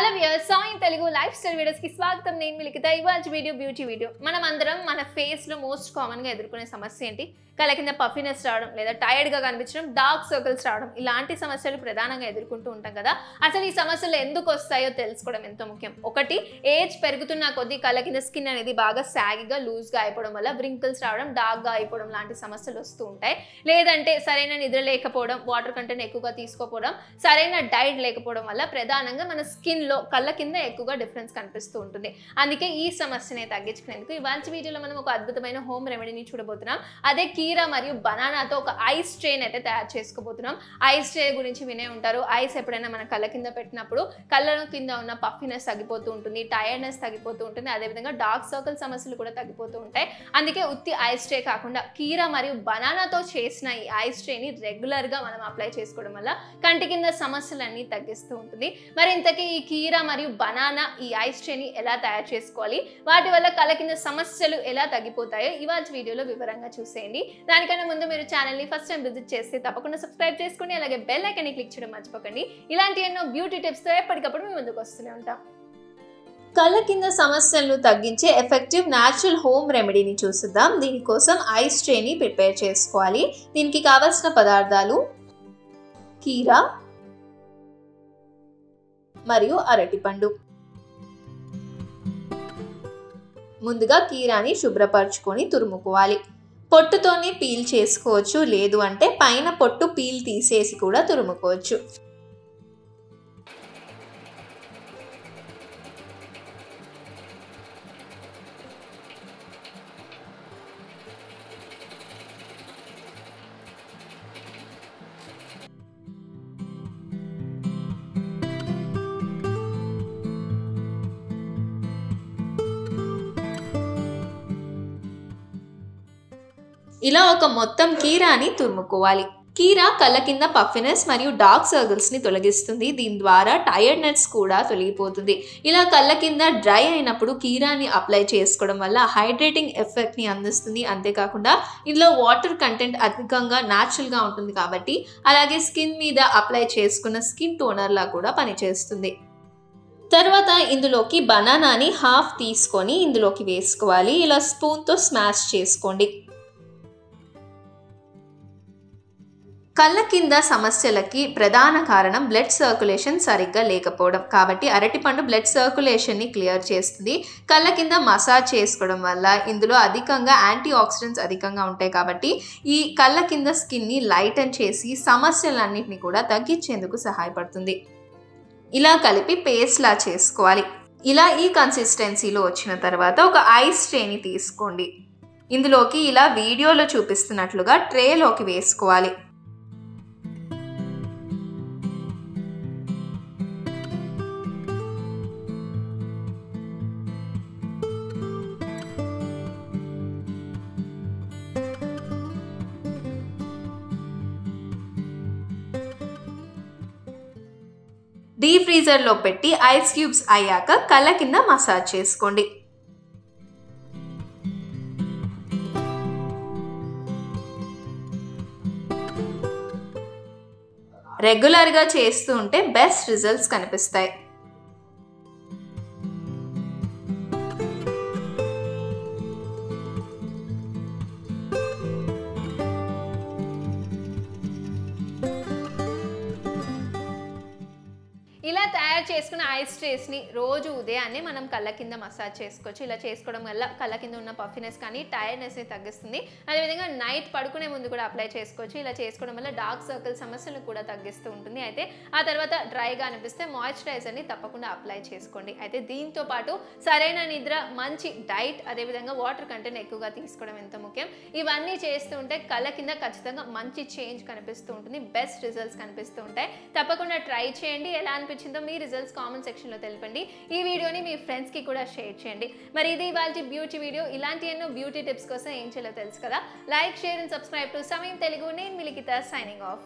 Hello ఇయర్ Sai Telugu lifestyle వీడియోస్కి స్వాగతం. నేను మిలికిత. ఇవాళ వీడియో బ్యూటీ వీడియో మనం అందరం మన ఫేస్లో మోస్ట్ కామన్గా ఎదుర్కొనే సమస్య ఏంటి? కళ్ళ కింద పఫినెస్ రావడం లేదా టైర్డ్గా కనిపించడం డార్క్ సర్కిల్స్ రావడం ఇలాంటి సమస్యలు ప్రధానంగా ఎదుర్కొంటూ ఉంటాం కదా. అసలు ఈ సమస్యలు ఎందుకు వస్తాయో తెలుసుకోవడం ఎంతో ముఖ్యం. ఒకటి ఏజ్ పెరుగుతున్న కొద్దీ కళ్ళ కింద స్కిన్ అనేది బాగా సాగిగా లూజ్గా అయిపోవడం వల్ల బ్రింకిల్స్ రావడం డార్క్గా అయిపోవడం లాంటి సమస్యలు వస్తూ ఉంటాయి. లేదంటే సరైన నిద్ర లేకపోవడం వాటర్ కంటెంట్ ఎక్కువగా తీసుకోకపోవడం సరైన డైట్ లేకపోవడం వల్ల ప్రధానంగా మన స్కిన్లో కళ్ళ కింద ఎక్కువగా డిఫరెన్స్ కనిపిస్తూ ఉంటుంది. అందుకే ఈ సమస్యని తగ్గించుకునేందుకు ఇవాళ వీడియోలో మనం ఒక అద్భుతమైన హోమ్ రెమెడీని చూడబోతున్నాం. అదే కీరా మరియు బనానాతో ఒక ఐస్ ట్రేన్ అయితే తయారు చేసుకోబోతున్నాం. ఐస్ ట్రే గురించి వినే ఉంటారు. ఐస్ ఎప్పుడైనా మన కళ్ళ కింద పెట్టినప్పుడు కళ్ళ కింద ఉన్న పఫినెస్ తగ్గిపోతూ ఉంటుంది టైర్డ్నెస్ తగ్గిపోతూ ఉంటుంది. అదేవిధంగా డార్క్ సర్కిల్ సమస్యలు కూడా తగ్గిపోతూ ఉంటాయి. అందుకే ఉత్తి ఐస్ ట్రే కాకుండా కీరా మరియు బనానాతో చేసిన ఈ ఐస్ ట్రేని రెగ్యులర్గా మనం అప్లై చేసుకోవడం వల్ల కంటి కింద సమస్యలన్నీ తగ్గిస్తూ ఉంటుంది. మరి ఇంతకీ ఈ కీరా మరియు బనానా ఈ ఐస్ ట్రేని ఎలా తయారు చేసుకోవాలి వాటి వల్ల కళ కింద సమస్యలు ఎలా తగ్గిపోతాయో ఇవాళ వీడియోలో వివరంగా చూసేయండి. దానికన్నా ముందు మీరు ఛానల్ని ఫస్ట్ టైం విజిట్ చేస్తే తప్పకుండా సబ్స్క్రైబ్ చేసుకుని అలాగే బెల్ ఐకన్ని క్లిక్ చేయడం మర్చిపోకండి. ఇలాంటి ఎన్నో బ్యూటీ టిప్స్తో ఎప్పటికప్పుడు మేము ముందుకు వస్తూనే ఉంటాం. కళ్ళ కింద సమస్యలను తగ్గించే ఎఫెక్టివ్ న్యాచురల్ హోమ్ రెమెడీని చూసిద్దాం. దీనికోసం ఐస్ ట్రేని ప్రిపేర్ చేసుకోవాలి. దీనికి కావలసిన పదార్థాలు కీరా మరియు అరటిపండు. ముందుగా కీరాని శుభ్రపరచుకొని తురుముకోవాలి. పొట్టుతోనే పీల్ చేసుకోవచ్చు. లేదు అంటే పైన పొట్టు పీల్ తీసేసి కూడా తురుముకోవచ్చు. ఇలా ఒక మొత్తం కీరాని తురుముకోవాలి. కీరా కళ్ళ కింద పఫినెస్ మరియు డార్క్ సర్కిల్స్ని తొలగిస్తుంది. దీని ద్వారా టైర్డ్నెస్ కూడా తొలగిపోతుంది. ఇలా కళ్ళ కింద డ్రై అయినప్పుడు కీరాని అప్లై చేసుకోవడం వల్ల హైడ్రేటింగ్ ఎఫెక్ట్ని అందిస్తుంది. అంతేకాకుండా ఇందులో వాటర్ కంటెంట్ అధికంగా న్యాచురల్గా ఉంటుంది కాబట్టి అలాగే స్కిన్ మీద అప్లై చేసుకున్న స్కిన్ టోనర్లా కూడా పనిచేస్తుంది. తర్వాత ఇందులోకి బనానాని హాఫ్ తీసుకొని ఇందులోకి వేసుకోవాలి. ఇలా స్పూన్తో స్మాష్ చేసుకోండి. కళ్ళ కింద సమస్యలకి ప్రధాన కారణం బ్లడ్ సర్క్యులేషన్ సరిగ్గా లేకపోవడం. కాబట్టి అరటిపండు బ్లడ్ సర్క్యులేషన్ని క్లియర్ చేస్తుంది. కళ్ళ కింద మసాజ్ చేసుకోవడం వల్ల ఇందులో అధికంగా యాంటీ ఆక్సిడెంట్స్ అధికంగా ఉంటాయి కాబట్టి ఈ కళ్ళ కింద స్కిన్ని లైటన్ చేసి సమస్యలన్నింటినీ కూడా తగ్గించేందుకు సహాయపడుతుంది. ఇలా కలిపి పేస్ట్లా చేసుకోవాలి. ఇలా ఈ కన్సిస్టెన్సీలో వచ్చిన తర్వాత ఒక ఐస్ ట్రేని తీసుకోండి. ఇందులోకి ఇలా వీడియోలో చూపిస్తున్నట్లుగా ట్రేలోకి వేసుకోవాలి. డీ ఫ్రీజర్లో పెట్టి ఐస్ క్యూబ్స్ అయ్యాక కళ్ళ కింద మసాజ్ చేసుకోండి. రెగ్యులర్గా చేస్తూ ఉంటే బెస్ట్ రిజల్ట్స్ కనిపిస్తాయి. ఇలా తయారు చేసుకున్న ఐస్ ట్రేస్ని రోజు ఉదయాన్నే మనం కళ్ళ కింద మసాజ్ చేసుకోవచ్చు. ఇలా చేసుకోవడం వల్ల కళ్ళ కింద ఉన్న పఫినెస్ కానీ టైర్డ్నెస్ని తగ్గిస్తుంది. అదేవిధంగా నైట్ పడుకునే ముందు కూడా అప్లై చేసుకోవచ్చు. ఇలా చేసుకోవడం వల్ల డార్క్ సర్కిల్ సమస్యలు కూడా తగ్గిస్తూ ఉంటుంది. అయితే ఆ తర్వాత డ్రైగా అనిపిస్తే మాయిశ్చరైజర్ని తప్పకుండా అప్లై చేసుకోండి. అయితే దీంతో పాటు సరైన నిద్ర మంచి డైట్ అదేవిధంగా వాటర్ కంటెంట్ ఎక్కువగా తీసుకోవడం ఎంతో ముఖ్యం? ఇవన్నీ చేస్తూ ఉంటే కళ్ళ కింద ఖచ్చితంగా మంచి చేంజ్ కనిపిస్తూ ఉంటుంది. బెస్ట్ రిజల్ట్స్ కనిపిస్తూ ఉంటాయి. తప్పకుండా ట్రై చేయండి. ఎలా అనిపించిందో మీరు రిజల్ట్స్ కామెంట్ సెక్షన్లో తెలపండి. ఈ వీడియోని మీ ఫ్రెండ్స్కి కూడా షేర్ చేయండి. మరి ఇది ఇవాళ బ్యూటీ వీడియో ఇలాంటి ఎన్నో బ్యూటీ టిప్స్ కోసం ఏం చేయాలో తెలుసు కదా? Like share and subscribe to సమయం తెలుగు నేను మిలికిత సైనింగ్ ఆఫ్